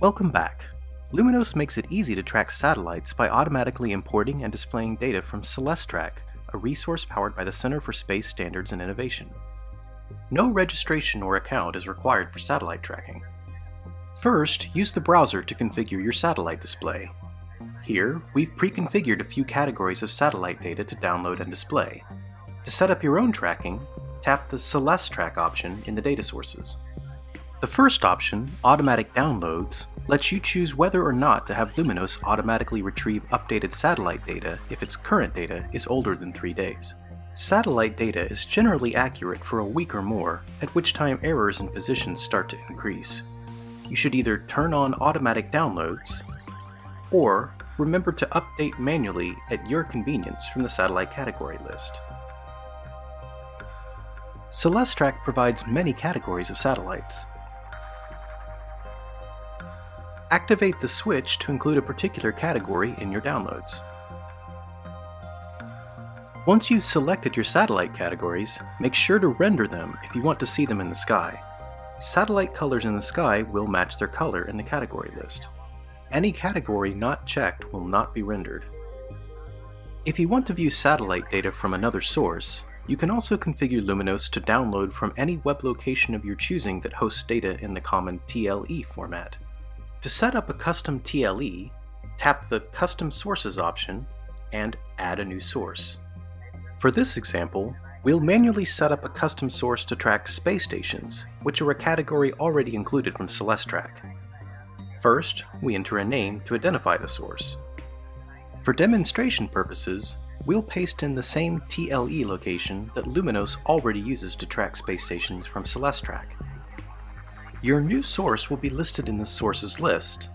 Welcome back. Luminos makes it easy to track satellites by automatically importing and displaying data from Celestrak, a resource powered by the Center for Space Standards and Innovation. No registration or account is required for satellite tracking. First, use the browser to configure your satellite display. Here, we've pre-configured a few categories of satellite data to download and display. To set up your own tracking, tap the Celestrak option in the data sources. The first option, Automatic Downloads, lets you choose whether or not to have Luminos automatically retrieve updated satellite data if its current data is older than 3 days. Satellite data is generally accurate for a week or more, at which time errors in positions start to increase. You should either turn on automatic downloads, or remember to update manually at your convenience from the satellite category list. Celestrak provides many categories of satellites, activate the switch to include a particular category in your downloads. Once you've selected your satellite categories, make sure to render them if you want to see them in the sky. Satellite colors in the sky will match their color in the category list. Any category not checked will not be rendered. If you want to view satellite data from another source, you can also configure Luminos to download from any web location of your choosing that hosts data in the common TLE format. To set up a custom TLE, tap the Custom Sources option and add a new source. For this example, we'll manually set up a custom source to track space stations, which are a category already included from Celestrak. First, we enter a name to identify the source. For demonstration purposes, we'll paste in the same TLE location that Luminos already uses to track space stations from Celestrak. Your new source will be listed in the sources list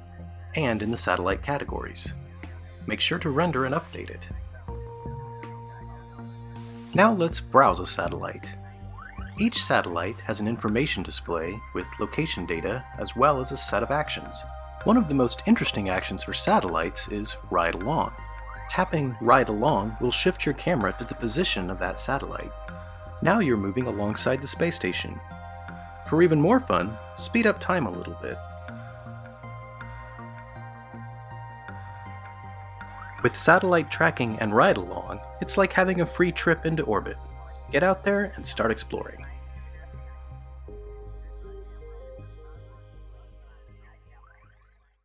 and in the satellite categories. Make sure to render and update it. Now let's browse a satellite. Each satellite has an information display with location data as well as a set of actions. One of the most interesting actions for satellites is Ride Along. Tapping Ride Along will shift your camera to the position of that satellite. Now you're moving alongside the space station, for even more fun, speed up time a little bit. With satellite tracking and ride along, it's like having a free trip into orbit. Get out there and start exploring.